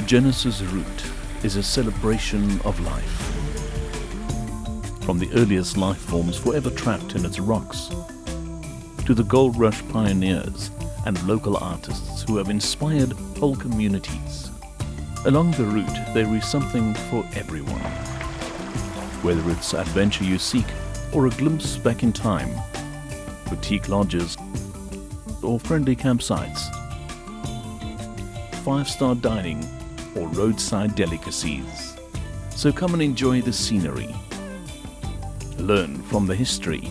The Genesis route is a celebration of life. From the earliest life forms forever trapped in its rocks, to the gold rush pioneers and local artists who have inspired whole communities. Along the route, there is something for everyone. Whether it's adventure you seek or a glimpse back in time, boutique lodges or friendly campsites, five-star dining or roadside delicacies. So come and enjoy the scenery, learn from the history,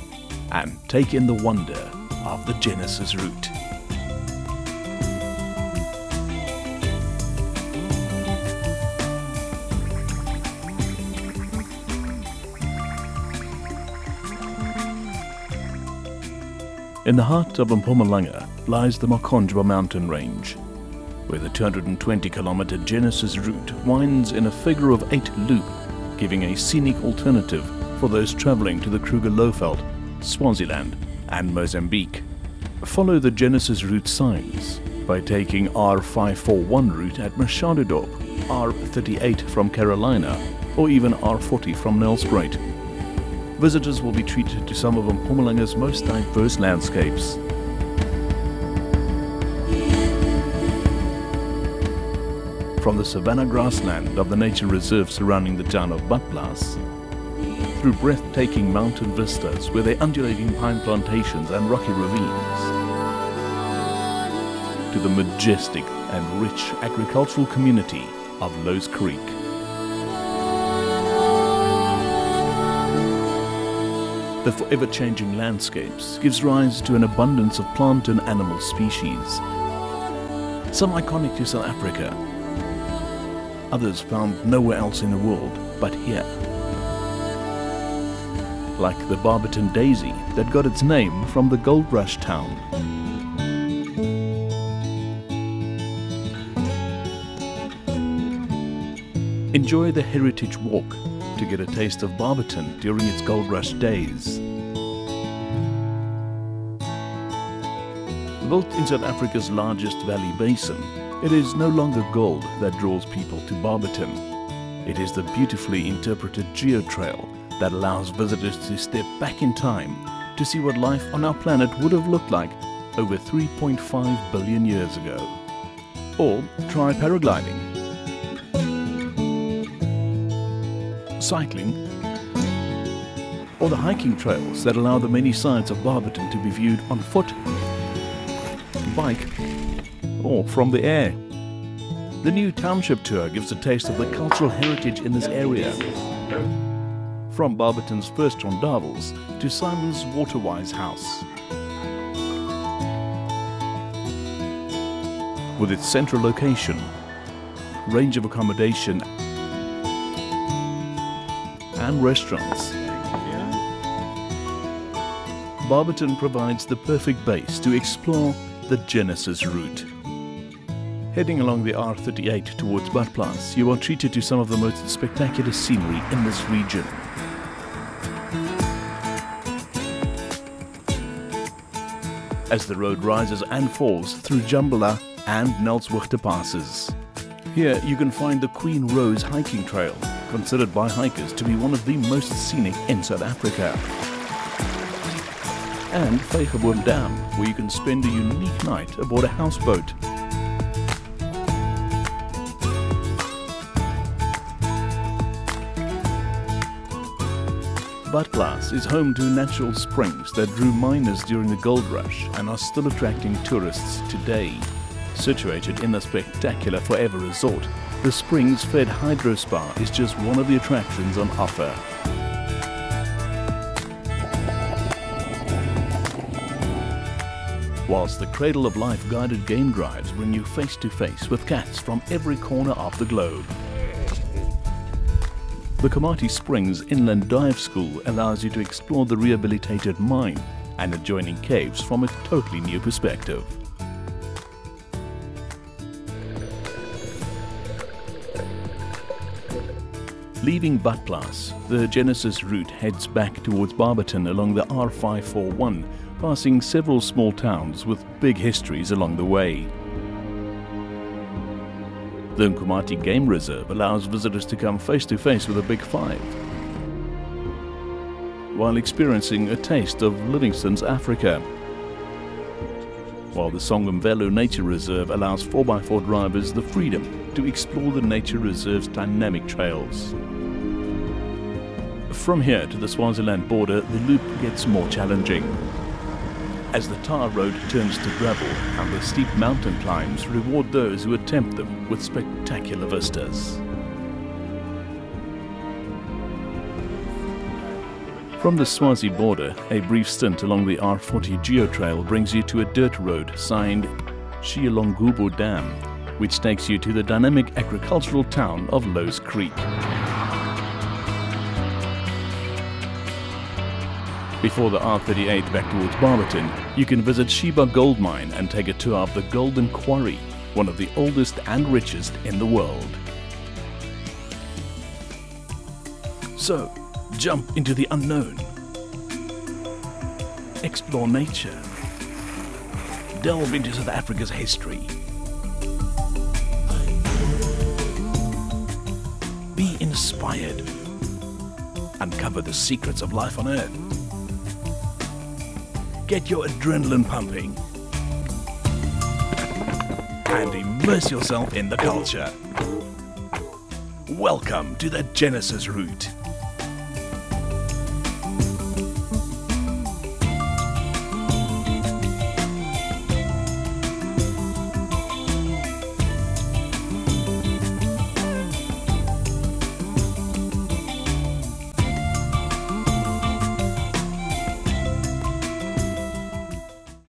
and take in the wonder of the Genesis route. In the heart of Mpumalanga lies the Makhonjwa mountain range, where the 220 kilometer Genesis route winds in a figure of eight loop, giving a scenic alternative for those traveling to the Kruger Lowveld, Swaziland, and Mozambique. Follow the Genesis route signs by taking R541 route at Machadodorp, R38 from Carolina, or even R40 from Nelspruit. Visitors will be treated to some of Mpumalanga's most diverse landscapes. From the savanna grassland of the nature reserve surrounding the town of Badplaas, through breathtaking mountain vistas with their undulating pine plantations and rocky ravines, to the majestic and rich agricultural community of Louw's Creek. The forever changing landscapes gives rise to an abundance of plant and animal species. Some iconic to South Africa, others found nowhere else in the world but here. Like the Barberton daisy that got its name from the gold rush town. Enjoy the Heritage Walk to get a taste of Barberton during its gold rush days. Built in South Africa's largest valley basin, it is no longer gold that draws people to Barberton. It is the beautifully interpreted geotrail that allows visitors to step back in time to see what life on our planet would have looked like over 3.5 billion years ago. Or try paragliding cycling, or the hiking trails that allow the many sides of Barberton to be viewed on foot, bike, or from the air. The new township tour gives a taste of the cultural heritage in this area. From Barberton's first rondavels to Simon's Waterwise House. With its central location, range of accommodation and restaurants. Barberton provides the perfect base to explore the Genesis route. Heading along the R38 towards Badplaas, you are treated to some of the most spectacular scenery in this region. As the road rises and falls through Jumbula and Nelshoogte passes. Here you can find the Queen Rose hiking trail, considered by hikers to be one of the most scenic in South Africa. And Vygeboom Dam, where you can spend a unique night aboard a houseboat. Badplaas is home to natural springs that drew miners during the gold rush and are still attracting tourists today. Situated in the spectacular Forever Resort, the springs fed hydro spa is just one of the attractions on offer. Whilst the Cradle of Life guided game drives bring you face to face with cats from every corner of the globe. The Komati Springs Inland Dive School allows you to explore the rehabilitated mine and adjoining caves from a totally new perspective. Leaving Badplaas, the Genesis route heads back towards Barberton along the R541, passing several small towns with big histories along the way. The Nkomazi Game Reserve allows visitors to come face to face with the Big Five while experiencing a taste of Livingstone's Africa. While the Songimvelo Nature Reserve allows 4x4 drivers the freedom to explore the nature reserve's dynamic trails. From here to the Swaziland border, the loop gets more challenging. As the tar road turns to gravel and the steep mountain climbs reward those who attempt them with spectacular vistas. From the Swazi border, a brief stint along the R40 Geotrail brings you to a dirt road signed Shiyalongubo Dam, which takes you to the dynamic agricultural town of Louw's Creek. Before the R38 back towards Barberton, you can visit Sheba Gold Mine and take a tour of the Golden Quarry, one of the oldest and richest in the world. So, jump into the unknown. Explore nature. Delve into South Africa's history. Be inspired. Uncover the secrets of life on Earth. Get your adrenaline pumping. And immerse yourself in the culture. Welcome to the Genesis Route.